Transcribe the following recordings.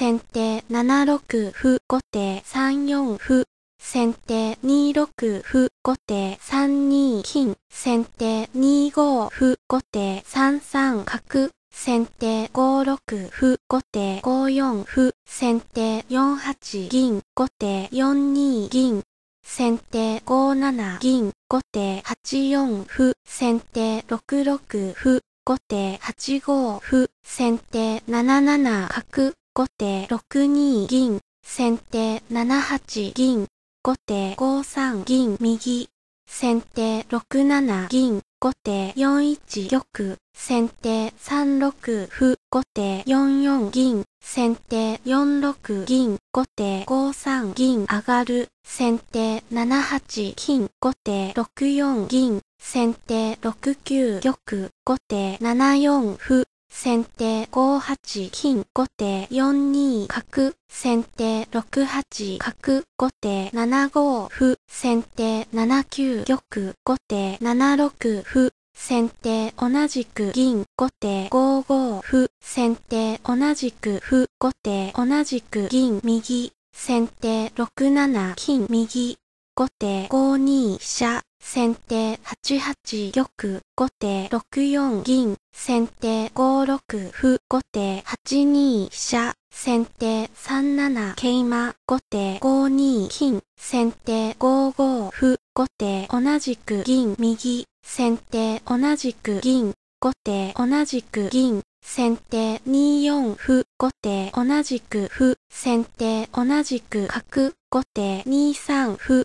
先手7六歩後手3四歩。先手2六歩後手3二金。先手2五歩後手3三角。先手5六歩後手5四歩。先手4八銀。後手4二銀。先手5七銀。後手8四歩。先手6六歩。後手8五歩。先手7七角。後手6二銀先手7八銀。後手5三銀右。先手6七銀。後手4一玉。先手3六歩。後手4四銀。先手4六銀。後手5三銀上がる。先手7八金。後手6四銀。先手6九玉。後手7四歩。先手5八金後手4二角先手6八角後手7五歩先手7九玉後手7六歩先手同じく銀後手5五歩先手同じく歩後手同じく銀右先手6七金右後手5二飛車先手8八玉後手6四銀先手5六歩後手8二飛車先手3七桂馬後手5二金先手5五歩後手同じく銀右先手同じく銀後手同じく銀先手2四歩後手同じく歩先手同じく角後手2三歩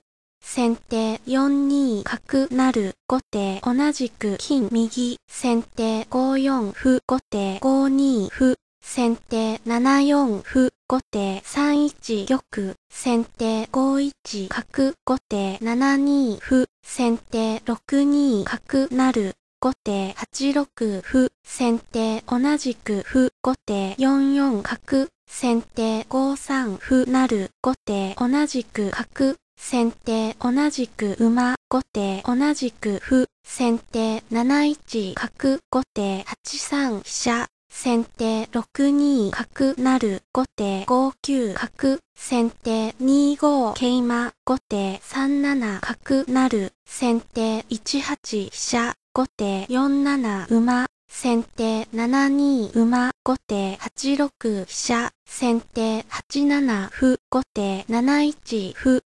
先手4二角成後手同じく金右先手5四歩後手5二歩先手7四歩後手3一玉先手5一角後手7二歩先手6二角成後手8六歩先手同じく歩後手4四角先手5三歩成後手。同じく角。先手同じく馬後手同じく歩。先手7一角後手8三飛車。先手6二角成後手5九角。先手2五桂馬後手3七角成。先手1八飛車後手4七馬。先手7二馬後手8六飛車。先手8七歩後手7一歩。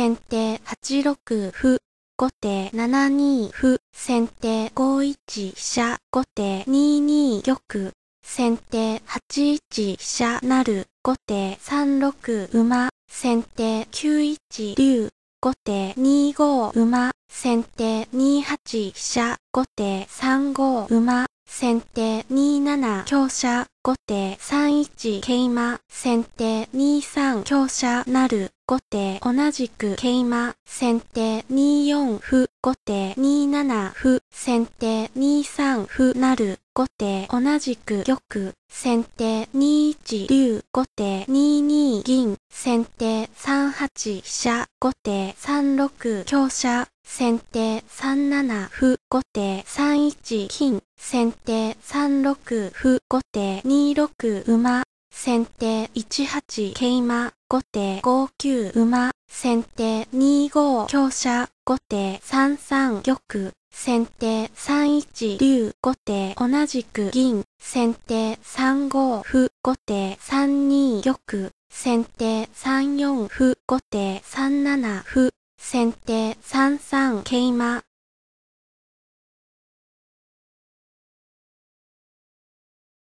先手8六歩後手7二歩先手5一飛車後手2二玉。先手8一飛車成後手3六馬。先手9一竜後手2五馬。先手2八飛車後手3五馬。先手2七強者後手3一桂馬。先手2三香車成後手。同じく桂馬。先手2四歩。後手2七歩。先手2三歩なる後手同じく玉先手2一竜後手2二銀先手3八飛車後手3六香車先手3七歩後手3一金先手3六歩後手2六馬先手1八桂馬後手5九馬先手2五香車後手3三玉先手3一竜後手同じく銀。先手3五歩。後手3二玉。先手3四歩。後手3七歩。先手3三桂馬。